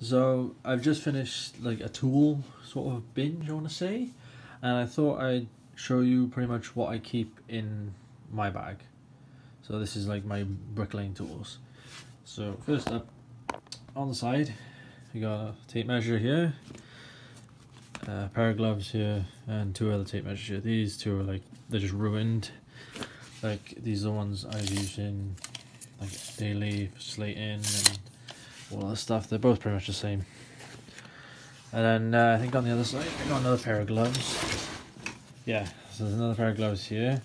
So I've just finished like a tool sort of binge, I want to say, and I thought I'd show you pretty much what I keep in my bag. So this is like my bricklaying tools. So first up, on the side, we got a tape measure here, a pair of gloves here, and two other tape measures here. These two are like they're just ruined. Like these are the ones I've used in like daily slating and all that stuff. They're both pretty much the same. And then uh, I think on the other side, I got another pair of gloves. Yeah, so there's another pair of gloves here.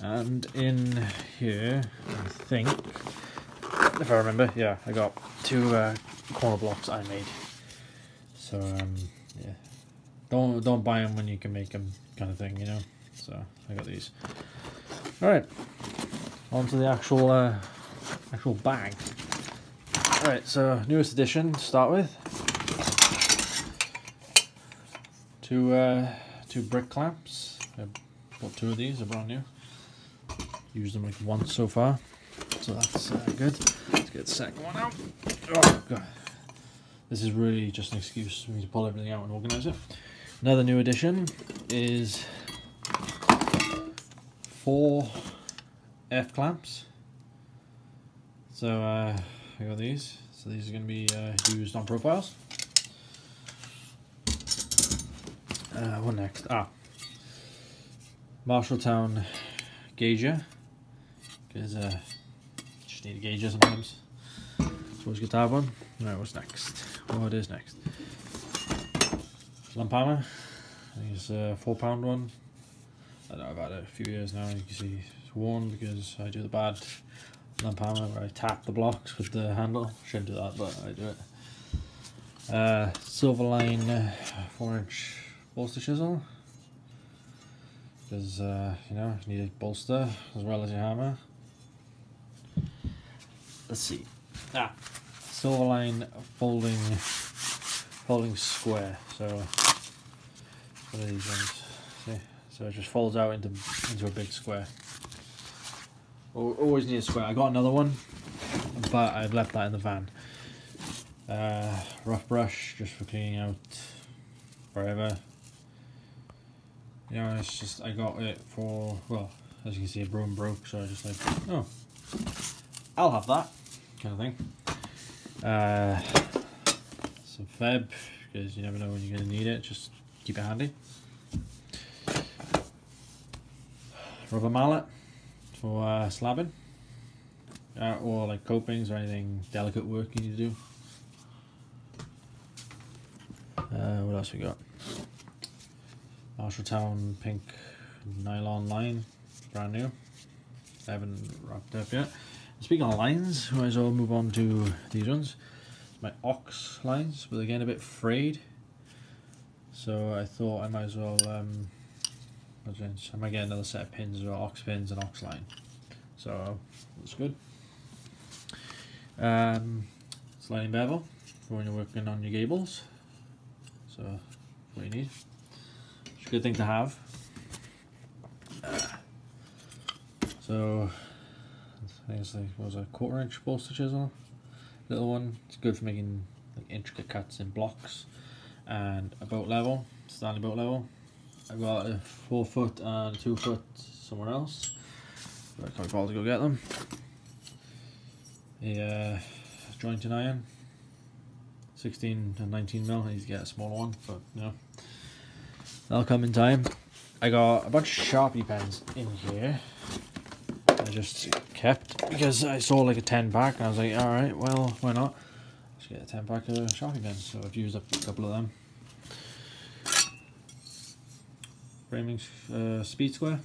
And in here, I think, if I remember, yeah, I got two uh, corner blocks I made. So, um, yeah, don't don't buy them when you can make them, kind of thing, you know. So I got these. All right, on to the actual uh, actual bag. All right, so newest edition to start with. Two uh, two brick clamps. I bought two of these. They're brand new. Used them like once so far, so that's uh, good. Let's get the second one out. Oh god, this is really just an excuse for me to pull everything out and organize it. Another new addition is four F clamps. So uh, I got these. So these are going to be uh, used on profiles. Uh, what next? Ah, Marshalltown gauger. Because uh, just need a gauger sometimes. It's always good to have one. Alright, what's next? What is next? Lump hammer. It's a four pound one. I know I've had it a few years now. You can see it's worn because I do the bad lump hammer where I tap the blocks with the handle. Shouldn't do that, but I do it. Uh, Silverline uh, 4 inch bolster chisel. Because, uh, you know, you need a bolster as well as your hammer. Let's see. Ah, Silverline folding, folding square. So, what are these ones? See? So it just folds out into into a big square. Always need a square. I got another one, but I've left that in the van. Uh, rough brush just for cleaning out wherever. You know, it's just I got it for well, as you can see, a broom broke, so I just like oh, I'll have that kind of thing. Uh, some Feb because you never know when you're gonna need it. Just keep it handy. Rubber mallet for uh, slabbing uh, or like copings or anything delicate work you need to do. Uh, what else we got? Marshalltown pink nylon line, brand new. I haven't wrapped up yet. Speaking of lines, we might as well move on to these ones. My ox lines, but again a bit frayed. So I thought I might as well um, I might get another set of pins or ox pins and ox line. So that's good. Um, sliding bevel for when you're working on your gables. So what you need. It's a good thing to have. Uh, so I think it's like what was a quarter inch bolster chisel. Little one. It's good for making like intricate cuts in blocks and a boat level, Stanley boat level. I got a four foot and two foot somewhere else. I can't to go get them. A uh, jointing iron, 16 and 19 mil. I need to get a smaller one, but you know, that'll come in time. I got a bunch of Sharpie pens in here. I just kept because I saw like a 10 pack and I was like, alright, well, why not? Let's get a 10 pack of Sharpie pens. So I've used up a couple of them. Framing uh, speed square.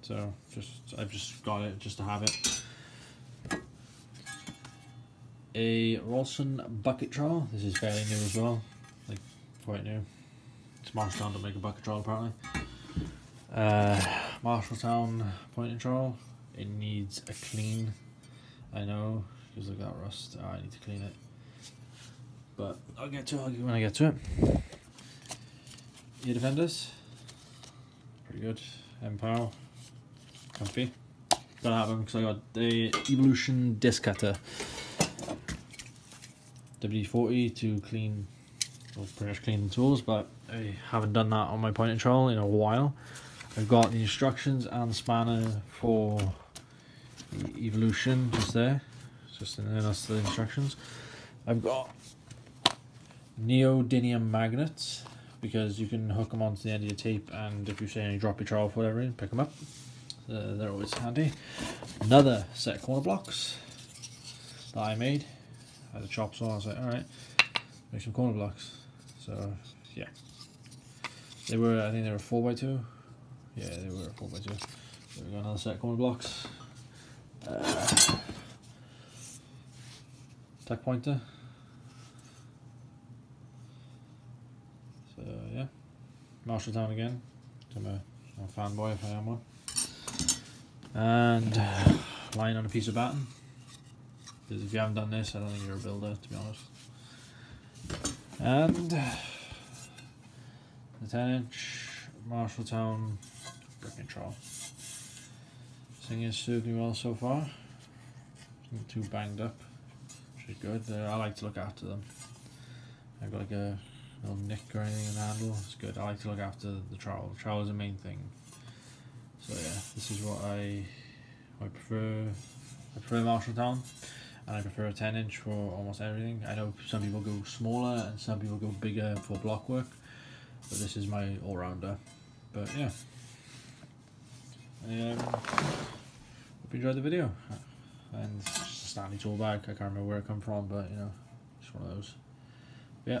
So just I've just got it just to have it. A Rawlson bucket trowel. This is fairly new as well, like quite new. It's Marshalltown to make a bucket trowel apparently. Uh, Marshalltown pointing trowel. It needs a clean. I know because look at that rust. Oh, I need to clean it. But I'll get to it when I get to it. Ear defenders. Pretty good. Empower. Comfy. Gotta have them because I got the Evolution disc cutter. WD-40 to clean, well, pretty much clean the tools, but I haven't done that on my point trowel in a while. I've got the instructions and spanner for the Evolution just there, just in there, that's the instructions. I've got neodymium magnets because you can hook them onto the end of your tape and if you say any drop your trowel or whatever in, pick them up. Uh, they're always handy. Another set of corner blocks that I made. I had a chop saw, I was like, alright, make some corner blocks. So, yeah. They were, I think they were 4x2. Yeah, they were 4x2. There we go, another set of corner blocks. Uh, pointer. So, yeah. Marshalltown again. I'm a, fanboy if I am one. And lying on a piece of batten. Because if you haven't done this, I don't think you're a builder, to be honest. And the 10 inch Marshalltown brick and trowel. This thing has served me well so far. Not too banged up, which is good. Uh, I like to look after them. I've got like a little nick or anything in the handle. It's good. I like to look after the trowel. The trowel is the main thing. So yeah, this is what I I prefer. I prefer Marshalltown and I prefer a 10 inch for almost everything. I know some people go smaller and some people go bigger for block work, but this is my all-rounder. But yeah, um, hope you enjoyed the video. And it's just a Stanley tool bag. I can't remember where it come from, but you know, it's one of those. Yeah,